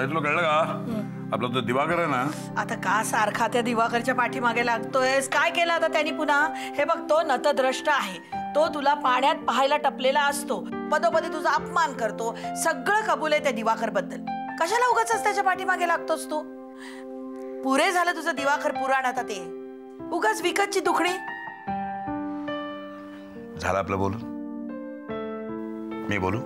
ताई तुला कळलं का? आपला तो दिवाकर आहे ना? आता का सारखा त्या दिवाकरच्या पाठीमागे लागतोयस? काय केलं आता त्यांनी पुन्हा? हे बघ तो नतद्रष्ट आहे. तो तुला पाण्यात पाहायला टपलेला असतो. पदोपदी तुझा अपमान करतो. सगळं कबूल आहे त्या दिवाकरबद्दल कशाला उगाच त्याच्या पाठीमागे लागतोस तू? पुरे झालं तुझं दिवाकर पुराण आता ते. उगाच विकतची दुखणी. झालं आपलं बोलून? मी बोलू.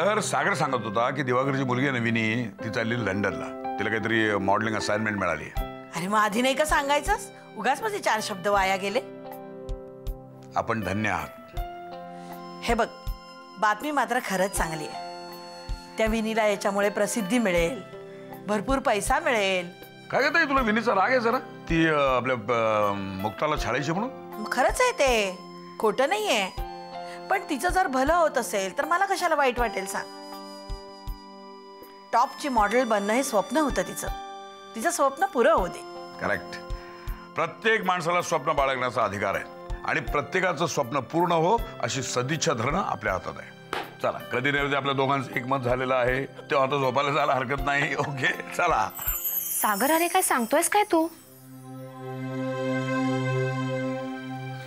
तर सागर सांगत होता की दिवाकरची मुलगी आहे ना विनी ती चालली लंडनला. तिला काहीतरी मॉडेलिंग असाइनमेंट मिळाली. अरे मग आधी नाही का सांगायचंस? उगाच माझे चार शब्द वाया गेले. आपण धन्य आहात. हे बघ बातमी मात्र खरंच चांगली आहे. त्या विनीला याच्यामुळे प्रसिद्धी मिळेल. भरपूर पैसा मिळेल. काय घेता तुला विनीचा राग आहे जरा? ती आपल्या मुक्ताला छाडायची म्हणून? खरंच आहे ते. खोटं नाहीये. पण तिचं जर भलं होत असेल तर मला कशाला वाईट वाटेल सांग? टॉपची मॉडेल बनणं हे स्वप्न होतं तिचं. तिचं स्वप्न पुरं होऊ दे. करेक्ट. प्रत्येक माणसाला स्वप्न बाळगण्याचा अधिकार आहे. आणि प्रत्येकाचं स्वप्न पूर्ण हो अशी सदिच्छा धरणं आपल्या हातात आहे. चला कधी नाही आपल्या दोघांचं एकमत झालेलं आहे. तेव्हा आता झोपायला जायला हरकत नाही. ओके चला. सागर अरे काय सांगतोयस काय तू?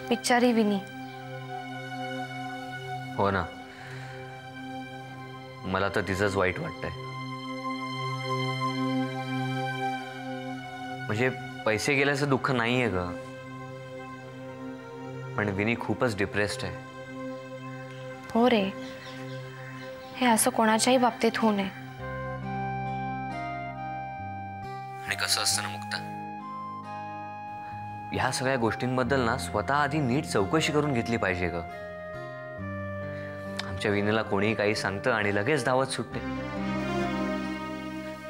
बिचारी विनी. हो ना. मला तर तिचंच वाईट वाटतंय. म्हणजे पैसे गेल्याचं दुःख नाहीये ग. पण विनी खूपच डिप्रेस्ड आहे. हो रे. हे असं कोणाच्याही बाबतीत होऊ नये. आणि कसं असतं ना मुक्ता? ह्या सगळ्या गोष्टींबद्दल ना स्वतः आधी नीट चौकशी करून घेतली पाहिजे ग. आमच्या विनीला कोणीही काही सांगतं आणि लगेच धावत सुटते.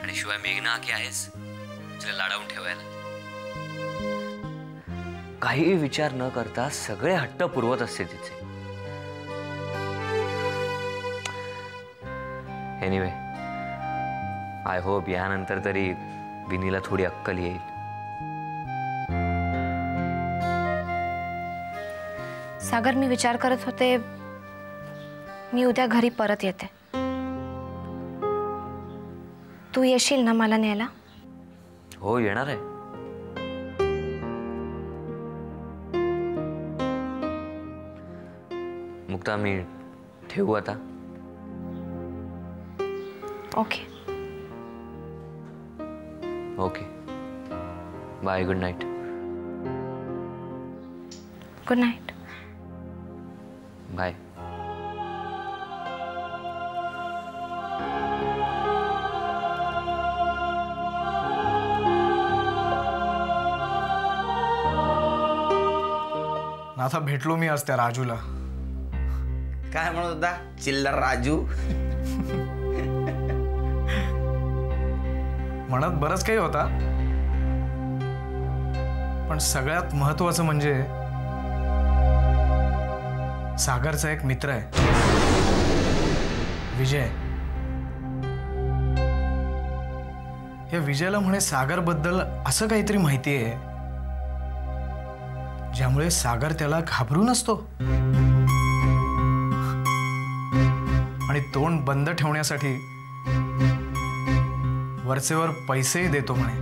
आणि शिवाय मेघना की आहेच तिला लाडावून ठेवायला. काहीही विचार न करता सगळे हट्ट पुरवत असते तिचे. एनिवे आय होप यानंतर तरी विनीला थोडी अक्कल येईल. सागर मी विचार करत होते मी उद्या घरी परत येते. तू येशील ना मला न्यायला? हो येणार आहे. मुक्ता मी ठेवू आता. Okay. Okay. Bye good night. Good night. Bye. नाथा भेटलो मी आज त्या राजूला. काय म्हणत होता? चिल्लर राजू. म्हणत बरंच काही होता. पण सगळ्यात महत्वाचं म्हणजे सागरचा एक मित्र आहे. विजय. या विजयला म्हणे सागरबद्दल असं काहीतरी माहिती आहे. ज्यामुळे सागर त्याला घाबरून असतो आणि तोंड बंद ठेवण्यासाठी वरचेवर पैसेही देतो म्हणे.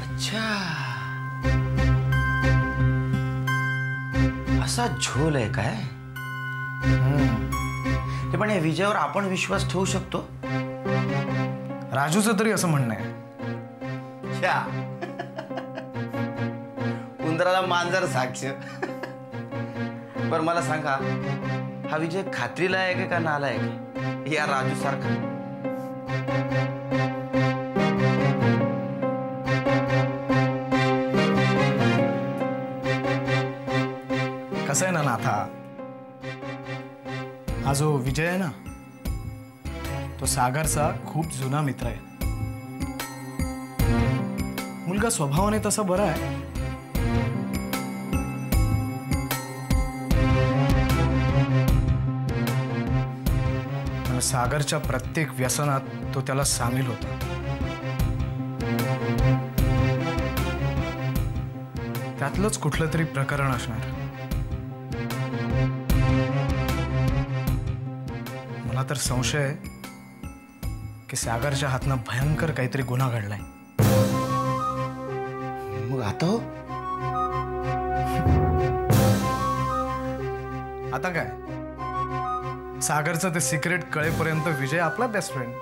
अच्छा. असा झोल आहे काय? ते पण या विजयावर आपण विश्वास ठेवू शकतो? राजूचं तरी असं म्हणणं आहे. उंदराला मांजर साक्ष. बर मला सांगा हा विजय खात्रीला आहे का नाला आहे? या राजू सारखा. कसं आहे ना नाथा? हा जो विजय आहे ना तो सागरचा खूप जुना मित्र आहे. मुलगा स्वभावाने तसा बरा आहे. पण सागरच्या प्रत्येक व्यसनात तो त्याला सामील होता. त्यातलंच कुठलं तरी प्रकरण असणार. मला तर संशय आहे की सागरच्या हातनं भयंकर काहीतरी गुन्हा घडलाय. मग आता हो? आता काय? सागरचं ते सिक्रेट कळेपर्यंत विजय आपला बेस्ट फ्रेंड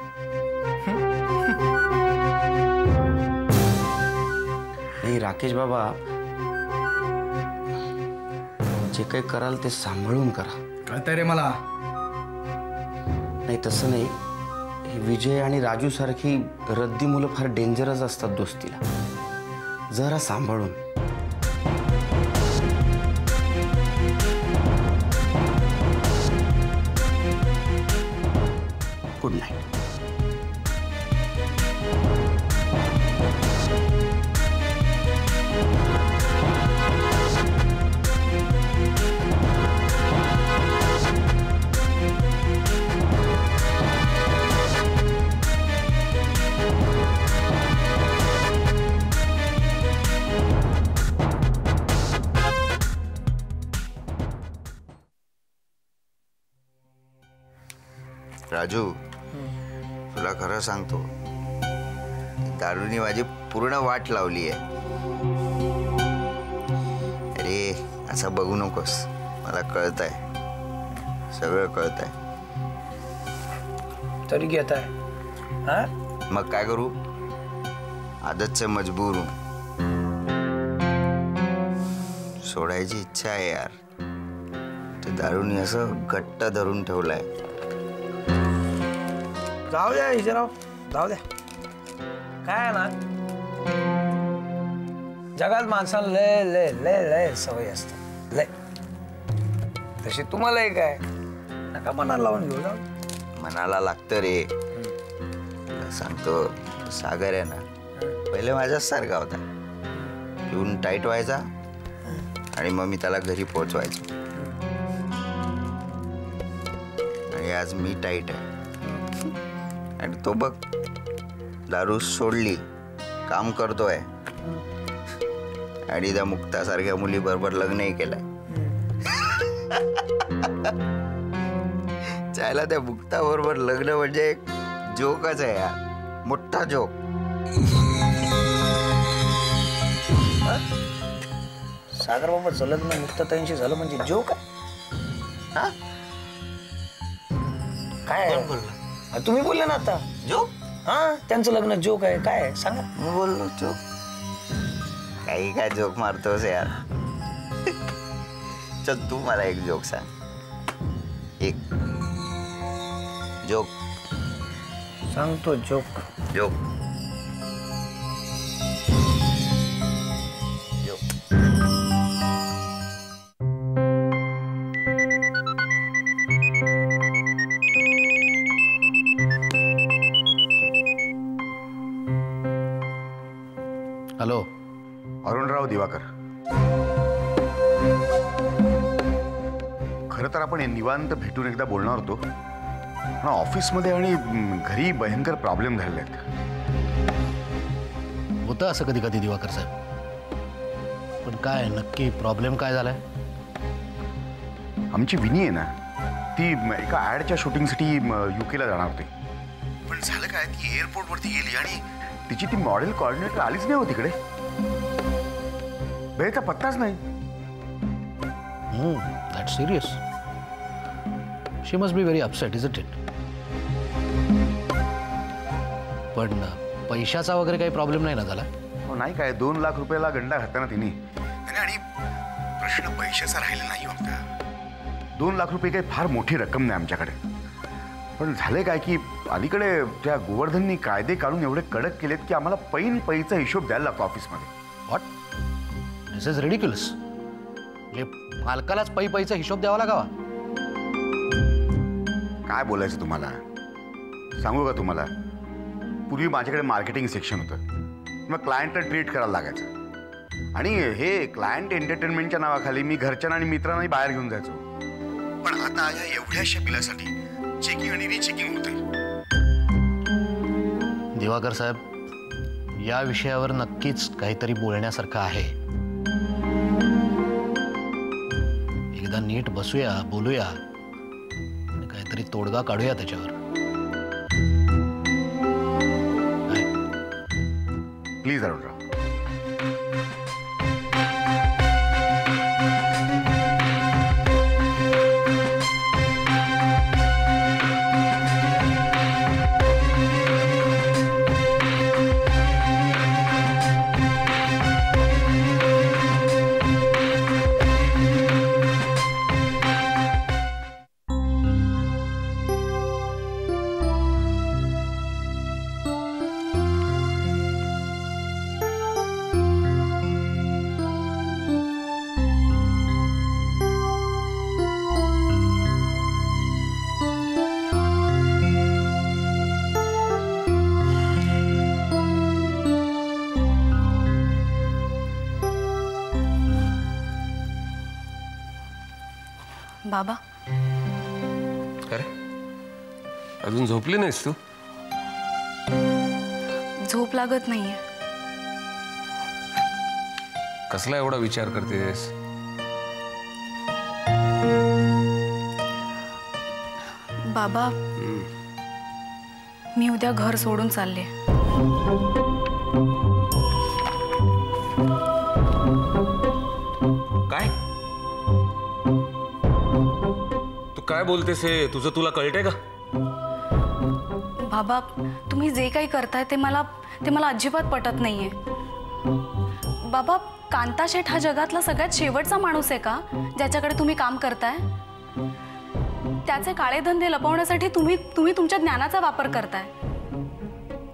नाही राकेश बाबा जे काही कराल ते सांभाळून करा. कळतंय रे मला. नाही तसं नाही. हे विजय आणि राजू सारखी रद्दी मुलं फार डेंजरस असतात दोस्तीला. जरा सांभाळून. राजू तुला खरं सांगतो दारूनी माझी पूर्ण वाट लावली आहे. अरे असं बघू नकोस. मला कळत आहे सगळं कळत आहे तरी घेत आहे हा? मग काय करू? आदतचे मजबूर हूं. सोडायची इच्छा आहे यार. ते दारूनी असं घट्ट धरून ठेवलंय. जाऊ द्या हिजराव जाऊ द्या काय आहे ना? जगात माणसाला लय लय लय लय सवय असतात लय. तशी तुम्हालाही काय नका मनाला लावून घेऊ जाऊ मनाला लागतं रे. सांगतो सागर आहे ना पहिले माझ्याच सारखा होता. येऊन टाईट व्हायचा आणि मग मी त्याला घरी पोचवायचो आणि आज मी टाईट आहे. आणि तो बघ दारू सोडली काम करतोय. आणि त्या मुक्तासारख्या मुलीबरोबर लग्नही केलंय. चायला त्या मुक्ताबरोबर लग्न म्हणजे एक जोकच आहे यार. मोठा जोक. सागर बाबाचं लग्न मुक्तताईंशी झालं म्हणजे जो काय हा? तुम्ही बोलले ना आता. जोक? हा त्यांचं लग्न जोक आहे. काय आहे? सांगा. मी बोललो जोक. काही काय जोक मारतोस यार. चल तू मला एक जोक सांग. एक. जोक. सांगतो जोक. जोक. निवांत भेटून एकदा बोलणार होतो. पण ऑफिसमध्ये आणि म, घरी भयंकर प्रॉब्लेम झालेले आहेत. होतं असं कधी कधी दिवाकर साहेब. पण काय नक्की प्रॉब्लेम काय झालाय? आमची विनी आहे ना ती एका ॲडच्या शूटिंगसाठी यू केला जाणार होती. पण झालं काय ती एअरपोर्टवरती गेली आणि तिची ती मॉडेल कॉर्डिनेटर आलीच नाही हो तिकडे. वेळेचा पत्ताच नाही. That serious she must be very upset is it it पण पैशाचा वगैरे काही प्रॉब्लेम नाही ना झाला? हो नाही काय. दोन लाख रुपयाला गंडा घातला ना तिने. आणि आणि प्रश्न पैशाचा राहिला नाही होता दोन लाख रुपये काही फार मोठी रक्कम नाही आमच्याकडे. पण झाले काय की अलीकडे त्या गोवर्धननी कायदे काढून एवढे कडक केलेत की आम्हाला पैन पैचा हिशोब द्यायला लागतो ऑफिसमध्ये. व्हॉट दिस इज रेडिक्युलस म्हणजे मालकालाच पै पैचा हिशोब द्यावा लागावा. काय बोलायचं तुम्हाला? सांगू का तुम्हाला? पूर्वी माझ्याकडे मार्केटिंग सेक्शन होतं. मग क्लायंटला ट्रीट करायला लागायचं. आणि हे क्लायंट एंटरटेनमेंटच्या नावाखाली मी घरच्यांना आणि मित्रांनाही बाहेर घेऊन जायचो. पण आता या एवढ्याशा बिलासाठी चेकिंग आणि रिचेकिंग होते दिवाकर साहेब या विषयावर नक्कीच काहीतरी बोलण्यासारखं आहे. एकदा नीट बसूया बोलूया. काहीतरी तोडगा काढूया त्याच्यावर. प्लीज अरुणराव बाबा. अरे अजून झोपली नाहीस तू? झोप लागत नाहीये. कसला एवढा विचार करतेस? बाबा मी उद्या घर सोडून चालले. काय बोलतेस हे? तुझं तुला कळतंय का? बाबा तुम्ही जे काही करताय ते मला ते मला अजिबात पटत नाहीये. बाबा कांता शेठ हा जगातला सगळ्यात शेवटचा माणूस आहे का? ज्याच्याकडे तुम्ही काम करताय? त्याचे काळे धंदे लपवण्यासाठी तुम्ही तुम्ही तुमच्या ज्ञानाचा वापर करताय.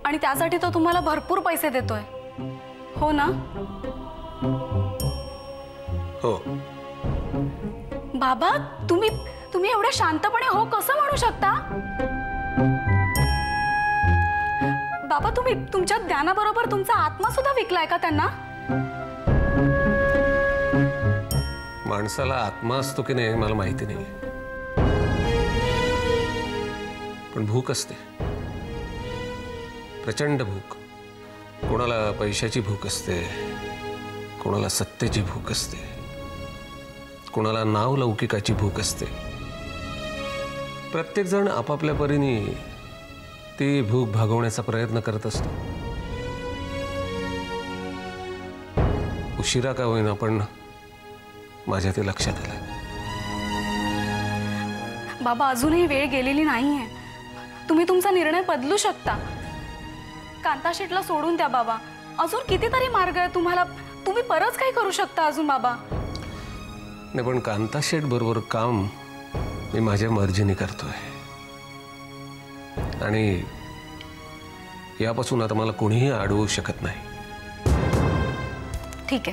आणि त्यासाठी तो तुम्हाला भरपूर पैसे देतोय. हो ना? हो. बाबा तुम्ही तुम्ही एवढ्या शांतपणे हो कसं म्हणू शकता? बाबा तुम्ही तुमच्या ज्ञानाबरोबर तुमचा आत्मा सुद्धा विकलाय का त्यांना? माणसाला आत्मा असतो की नाही मला माहिती नाही पण भूक असते. प्रचंड भूक. कोणाला पैशाची भूक असते कोणाला सत्तेची भूक असते कोणाला नाव लौकिकाची भूक असते. प्रत्येक जण आपापल्या परीने ती भूक भागवण्याचा प्रयत्न करत असतो. उशिरा का होईना पण माझ्या ते लक्षात आलं. बाबा अजूनही वेळ गेलेली नाहीये. तुम्ही तुमचा निर्णय बदलू शकता. कांता शेटला सोडून द्या बाबा. अजून कितीतरी मार्ग आहे तुम्हाला. तुम्ही परत काही करू शकता अजून बाबा. नाही पण कांता शेठ बरोबर काम मी माझ्या मर्जीने करतोय. आणि यापासून आता मला कोणीही अडवू शकत नाही. ठीक आहे.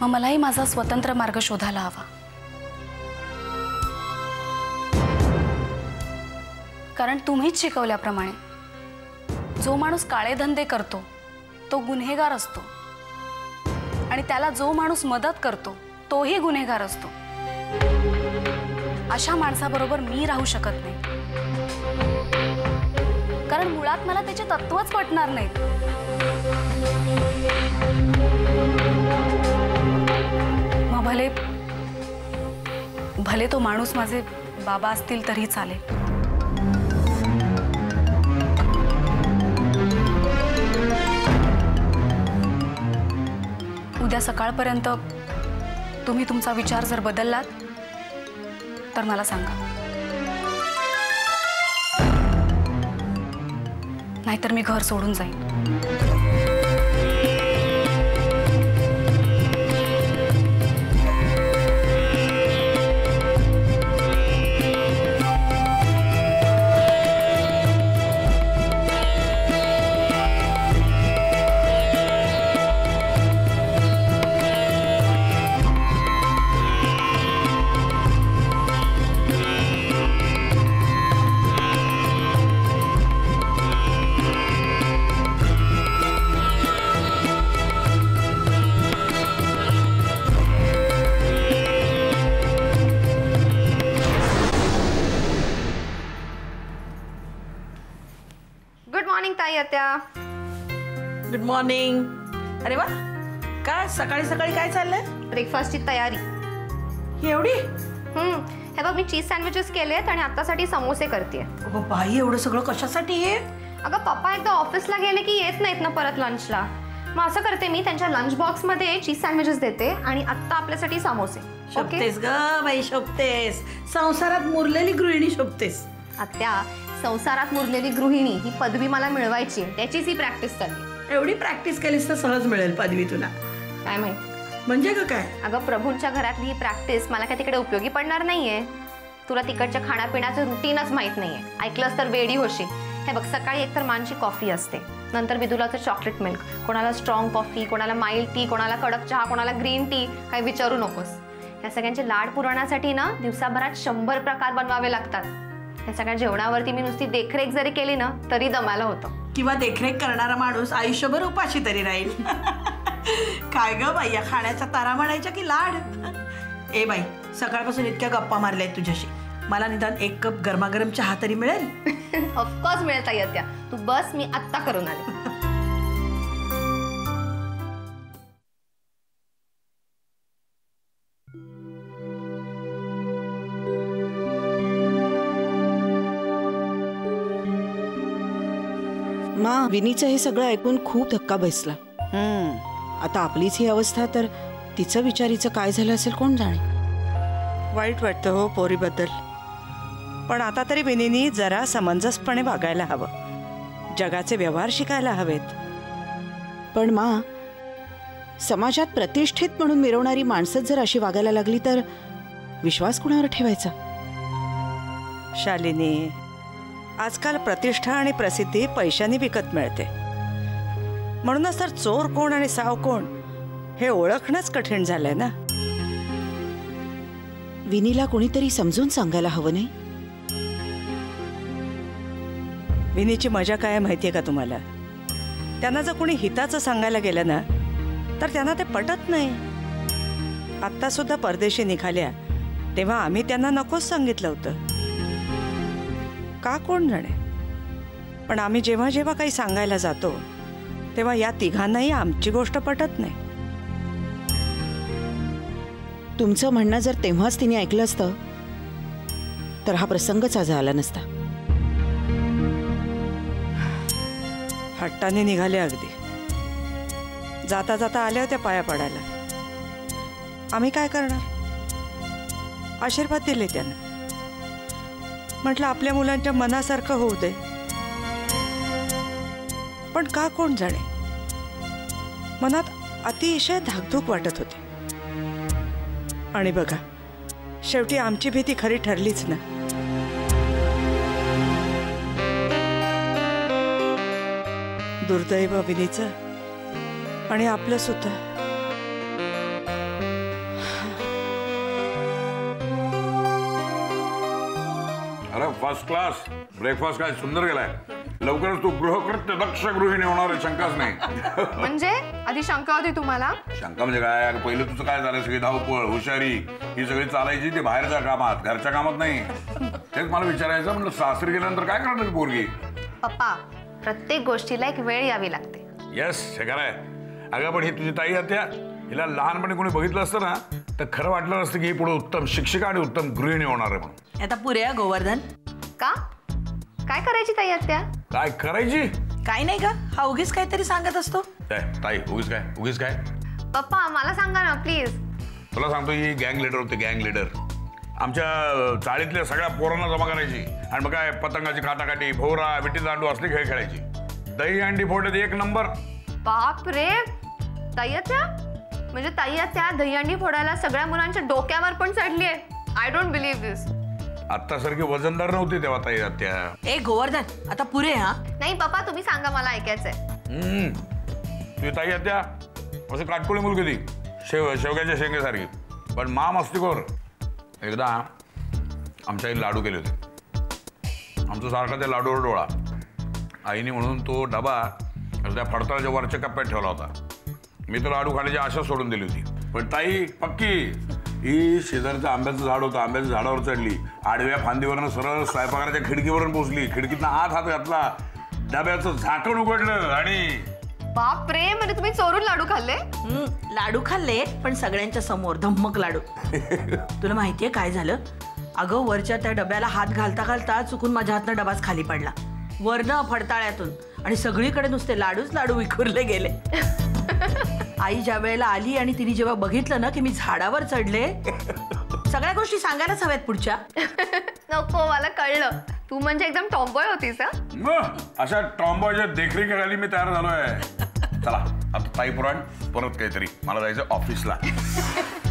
मग मलाही माझा स्वतंत्र मार्ग शोधायला हवा. कारण तुम्हीच शिकवल्याप्रमाणे जो माणूस काळे धंदे करतो तो गुन्हेगार असतो. आणि त्याला जो माणूस मदत करतो तोही गुन्हेगार असतो. अशा माणसाबरोबर मी राहू शकत नाही. कारण मुळात मला त्याचे तत्वच पटणार नाहीत. मग भले भले तो माणूस माझे बाबा असतील तरी चालेल. उद्या सकाळपर्यंत तुम्ही तुमचा विचार जर बदललात तर मला सांगा. नाहीतर मी घर सोडून जाईन. गुड मॉर्निंग अरे वा. काय सकाळी सकाळी काय चाललंय? ब्रेकफास्टची तयारी. ही एवढी? हम्म, हे बघ मी चीज सँडविचेस केलेत आणि आत्तासाठी समोसे करते अगं बाई एवढं सगळं कशासाठी हे? अगं पप्पा एकदा ऑफिसला गेले की येत नाहीत ना परत लंचला मग असं करते मी त्यांच्या लंच बॉक्समध्ये चीज सँडविचेस देते आणि आत्ता आपल्यासाठी समोसे. ओके? शोभतेस ग बाई शोभतेस. संसारात मुरलेली गृहिणी शोभतेस. आत्या संसारात मुरलेली गृहिणी ही पदवी मला मिळवायची आहे. त्याचीच ही प्रॅक्टिस चालली एवढी प्रॅक्टिस केलीस तर सहज मिळेल पदवी तुला. काय माहीत? म्हणजे ग काय? अगं प्रभूंच्या घरातली ही प्रॅक्टिस मला काय तिकडे उपयोगी पडणार नाहीये. तुला तिकडच्या खाण्यापिण्याचं रुटीनच माहीत नाहीये. ऐकलंस तर वेडी होशील. हे बघ सकाळी एकतर मानची कॉफी असते. नंतर विदुलाचं चॉकलेट मिल्क कोणाला स्ट्रॉंग कॉफी कोणाला माइल्ड टी कोणाला कडक चहा कोणाला ग्रीन टी काही विचारू नकोस. या सगळ्यांचे लाड पुरवण्यासाठी ना दिवसाभरात शंभर प्रकार बनवावे लागतात. या सगळ्या जेवणावरती मी नुसती देखरेख जरी केली ना तरी दमायला होतं. किंवा देखरेख करणारा माणूस आयुष्यभर उपाशी तरी राहील. काय ग बाई या खाण्याचा तारा म्हणायच्या की लाड? ए बाई सकाळपासून इतक्या गप्पा मारल्यात तुझ्याशी. मला निदान एक कप गरमागरम चहा तरी मिळेल? ऑफकोर्स मिळता येत्या तू बस मी आत्ता करून आले. मा विनीचं हे सगळं ऐकून खूप धक्का बसला. आता आपलीच ही अवस्था तर तिचं विचारीचं काय झालं असेल कोण जाणे? वाईट वाटतं हो पोरीबद्दल. पण आता तरी विनीनी जरा समंजसपणे वागायला हवं. जगाचे व्यवहार शिकायला हवेत. पण मा समाजात प्रतिष्ठित म्हणून मिरवणारी माणसंच जर अशी वागायला लागली तर विश्वास कुणावर ठेवायचा? शालिनी आजकाल प्रतिष्ठा आणि प्रसिद्धी पैशाने विकत मिळते. म्हणूनच तर चोर कोण आणि साव कोण हे ओळखणंच कठीण झालंय ना? विनीला कोणीतरी समजून सांगायला हवं नाही? विनीची मजा काय आहे माहितीये का तुम्हाला? त्यांना जर कोणी हिताचं सांगायला गेलं ना तर त्यांना ते पटत नाही. आत्ता सुद्धा परदेशी निघाल्या तेव्हा आम्ही त्यांना नकोच सांगितलं होतं. का कोण जाणे? पण आम्ही जेव्हा जेव्हा काही सांगायला जातो तेव्हा या तिघांनाही आमची गोष्ट पटत नाही. तुमचं म्हणणं जर तेव्हाच तिने ऐकलं असतं तर हा प्रसंगच आज आला नसता. हट्टाने निघाले अगदी. जाता जाता आल्या होत्या पाया पडायला. आम्ही काय करणार? आशीर्वाद दिले त्यांना. म्हटलं आपल्या मुलांच्या मनासारखं होऊ दे. पण का कोण जाणे? मनात अतिशय धाकधूक वाटत होती. आणि बघा शेवटी आमची भीती खरी ठरलीच ना. दुर्दैव विनीचं आणि आपलं सुद्धा. अरे फर्स्ट क्लास ब्रेकफास्ट काय सुंदर गेलाय. लवकरच तू गृहकृत्य दक्ष गृहिणी होणार आहे शंकाच नाही. म्हणजे? आधी शंका होती तुम्हाला? शंका म्हणजे काय? पहिलं तुझं काय झालं? सगळी धावपळ हुशारी ही सगळी चालायची ती बाहेरच्या कामात घरच्या कामात नाही. तेच मला विचारायचं म्हणलं सासरी गेल्यानंतर काय करणार ही पोरगी? पप्पा प्रत्येक गोष्टीला एक वेळ यावी लागते. येस हे खरंय अगं पण ही तुझी ताई हत्या हिला लहानपणी कोणी बघितलं असतं ना तर खरं वाटलं नसतं की ही पुढे उत्तम शिक्षिका आणि उत्तम गृहिणी होणार आहे म्हणून. आता पुऱ्या गोवर्धन. का? काय करायची ताई आत्या? काय करायची? काय नाही का हा उगीच काहीतरी सांगत असतो. काय ताई उगीच काय उगीच काय? पप्पा मला सांगा ना प्लीज तुला सांगतो ही गँग लिडर होते गँग लिडर आमच्या चाळीतल्या सगळ्या पोरांना जमा करायची. आणि मग काय पतंगाची काटाकाटी भोवरा विटी दांडू असले खेळ खेळायची. दही अंडी फोडत एक नंबर. बाप रे! ताई आत्या? म्हणजे ताई आत्या दहीहंडी फोडायला सगळ्या मुलांच्या डोक्यावर पण चढली आहे आय डोंट बिलीव्ह दिस आत्तासारखी वजनदार नव्हती तेव्हा ताई त्या ए गोवर्धन आता पुरे हा? नाही पप्पा तुम्ही सांगा मला ऐकायचंय. हम्म. तुझी ताई हत्या अशी काटकोळी मुलगी ती. शेव शेवग्याच्या शेंगेसारखी. पण मा मस्तीखोर एकदा आमच्या आई लाडू केले होते. आमचा सारखा त्या लाडूवर डोळा. आईने म्हणून तो डबा त्या फडतळाच्या वरच्या कप्प्यात ठेवला होता. मी तो लाडू खाण्याची आशा सोडून दिली होती. पण ताई पक्की. ही शेजारचं आंब्याचं झाड होतं आंब्याच्या झाडावर चढली. आडव्या फांदीवरनं सरळ स्वयंपाकाच्या खिडकीवरून पोचली. खिडकीतनं आत हात घातला. डब्याचं झाकण उघडलं आणि बाप रे म्हणजे तुम्ही चोरून लाडू खाल्ले? हं, लाडू खाल्ले पण सगळ्यांच्या समोर धम्मक लाडू. तुला माहितीये काय झालं? अगं वरच्या त्या डब्याला हात घालता घालता चुकून माझ्या हातनं डबाच खाली पडला. वरनं फडताळ्यातून आणि सगळीकडे नुसते लाडूच लाडू विखुरले गेले. आई ज्या वेळेला आली आणि तिने जेव्हा बघितलं ना की मी झाडावर चढले सगळ्या गोष्टी सांगायलाच हव्यात पुढच्या. नको मला कळलं. तू म्हणजे एकदम टॉम्बॉय होतीस अशा टॉम्बॉयच्या देखरेखीखाली मी तयार झालोय. चला आता ताई पुराण परत काहीतरी. मला जायचं ऑफिसला